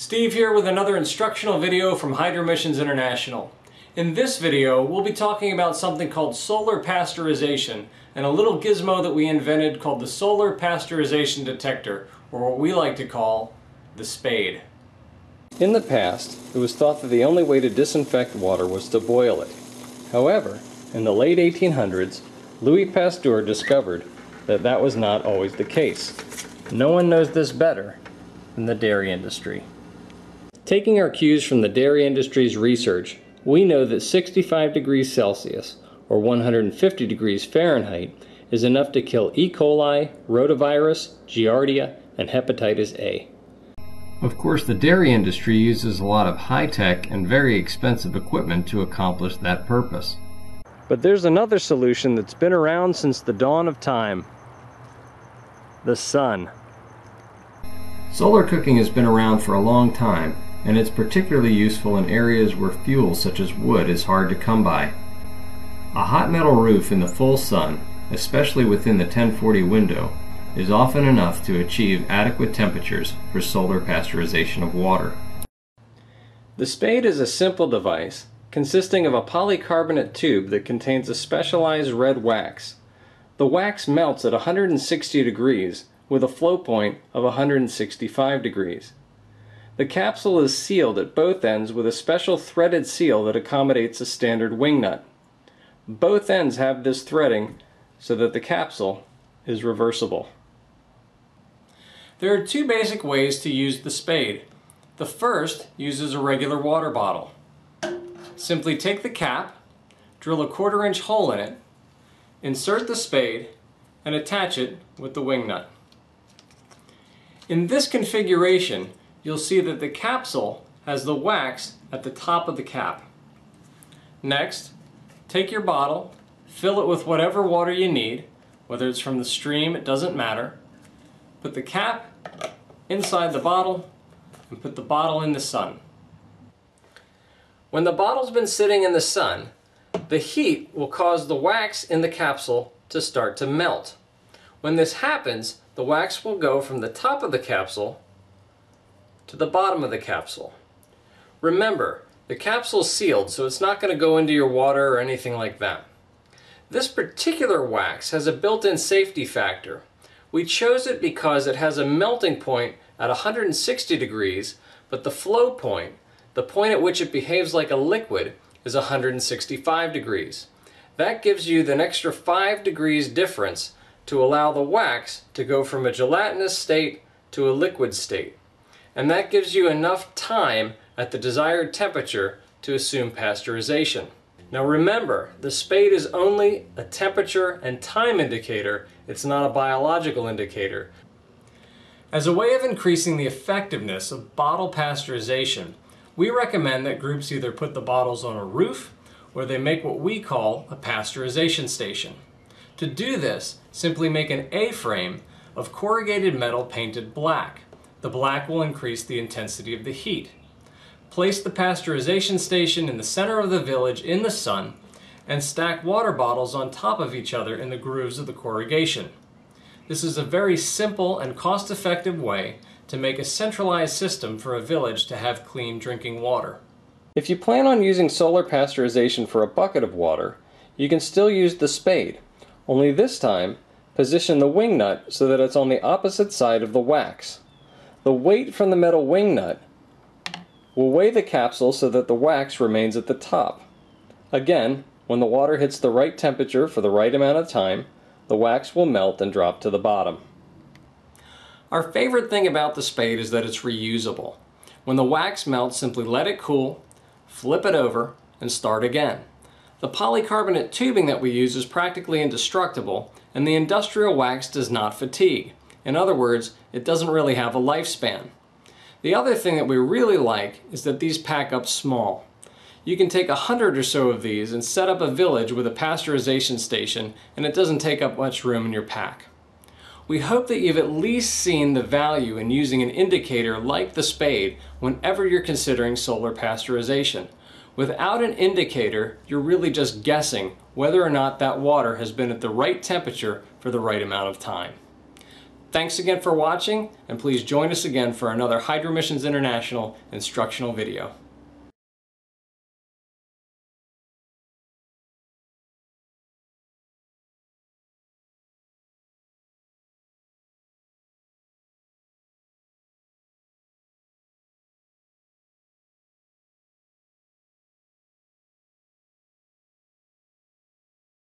Steve here with another instructional video from Hydromissions International. In this video, we'll be talking about something called solar pasteurization and a little gizmo that we invented called the Solar Pasteurization Detector, or what we like to call the SPADE. In the past, it was thought that the only way to disinfect water was to boil it. However, in the late 1800s, Louis Pasteur discovered that that was not always the case. No one knows this better than the dairy industry. Taking our cues from the dairy industry's research, we know that 65 degrees Celsius, or 150 degrees Fahrenheit, is enough to kill E. coli, rotavirus, giardia, and hepatitis A. Of course, the dairy industry uses a lot of high-tech and very expensive equipment to accomplish that purpose. But there's another solution that's been around since the dawn of time. The sun. Solar cooking has been around for a long time, and it's particularly useful in areas where fuel such as wood is hard to come by. A hot metal roof in the full sun, especially within the 1040 window, is often enough to achieve adequate temperatures for solar pasteurization of water. The spade is a simple device consisting of a polycarbonate tube that contains a specialized red wax. The wax melts at 160 degrees with a flow point of 165 degrees. The capsule is sealed at both ends with a special threaded seal that accommodates a standard wing nut. Both ends have this threading so that the capsule is reversible. There are two basic ways to use the spade. The first uses a regular water bottle. Simply take the cap, drill a quarter inch hole in it, insert the spade, and attach it with the wing nut. In this configuration, you'll see that the capsule has the wax at the top of the cap. Next, take your bottle, fill it with whatever water you need, whether it's from the stream, it doesn't matter. Put the cap inside the bottle and put the bottle in the sun. When the bottle's been sitting in the sun, the heat will cause the wax in the capsule to start to melt. When this happens, the wax will go from the top of the capsule to the bottom of the capsule. Remember, the capsule is sealed, so it's not going to go into your water or anything like that. This particular wax has a built-in safety factor. We chose it because it has a melting point at 160 degrees, but the flow point, the point at which it behaves like a liquid, is 165 degrees. That gives you an extra 5 degrees difference to allow the wax to go from a gelatinous state to a liquid state and that gives you enough time at the desired temperature to assume pasteurization. Now remember, the spade is only a temperature and time indicator, it's not a biological indicator. As a way of increasing the effectiveness of bottle pasteurization, we recommend that groups either put the bottles on a roof or they make what we call a pasteurization station. To do this, simply make an A-frame of corrugated metal painted black. The black will increase the intensity of the heat. Place the pasteurization station in the center of the village in the sun and stack water bottles on top of each other in the grooves of the corrugation. This is a very simple and cost-effective way to make a centralized system for a village to have clean drinking water. If you plan on using solar pasteurization for a bucket of water, you can still use the spade, only this time position the wing nut so that it's on the opposite side of the wax. The weight from the metal wing nut will weigh the capsule so that the wax remains at the top. Again, when the water hits the right temperature for the right amount of time, the wax will melt and drop to the bottom. Our favorite thing about the spade is that it's reusable. When the wax melts, simply let it cool, flip it over, and start again. The polycarbonate tubing that we use is practically indestructible, and the industrial wax does not fatigue. In other words, it doesn't really have a lifespan. The other thing that we really like is that these pack up small. You can take a hundred or so of these and set up a village with a pasteurization station and it doesn't take up much room in your pack. We hope that you've at least seen the value in using an indicator like the spade whenever you're considering solar pasteurization. Without an indicator, you're really just guessing whether or not that water has been at the right temperature for the right amount of time. Thanks again for watching, and please join us again for another Hydromissions International instructional video.